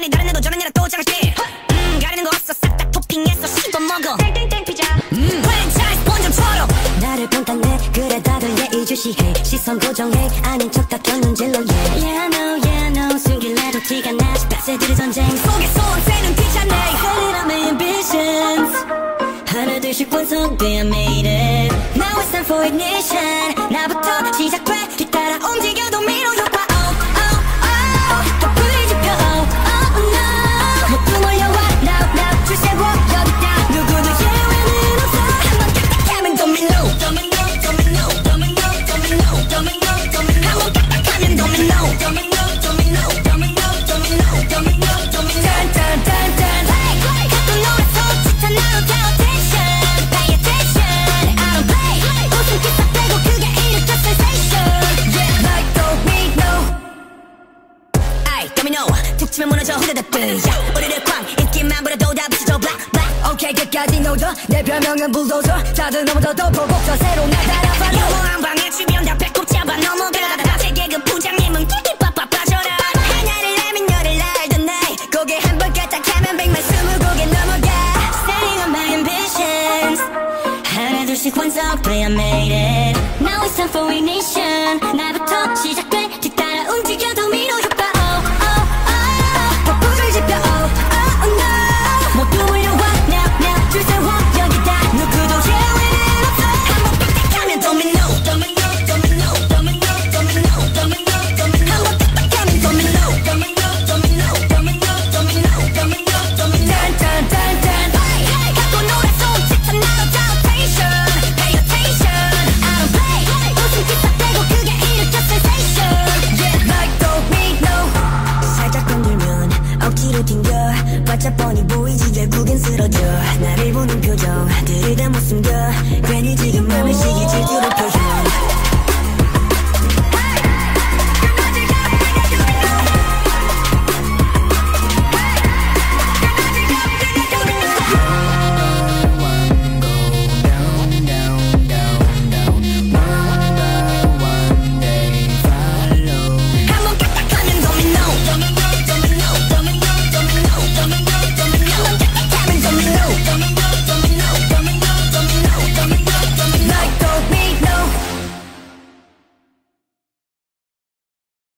가만히 다른 애도 저런 애라 또 작을게 음 가리는 거 없어. 싹 다 토핑해서 씹어 먹어. 땡땡땡 피자. 음. 프랜차이즈 본점처럼. 나를 평탄해. 그래 다들 예의주시해 시선 고정해. 아닌 척다 켰는질러 yeah. Yeah no yeah no 숨길래도 티가 나 빡세들의 전쟁. 속에 손세는 귀찮네 Said ambitions. 하나 둘씩 분석돼 I made it. Now it's time for ignition. 툭 치면 무너져 후다닥 뜨야 우리를 쾅 인기만 부려도 다 부서져 black black 오케이 끝까지 노져 내 별명은 불도저 다들 넘어져도 보복저 새로 날 따라봐 Now it's time for ignition. Never touch it. 살짝 뻔히 보이지 결국엔 쓰러져. 나를 보는 표정들을 다 못 숨겨. 괜히 지금 맘의 시기 질투로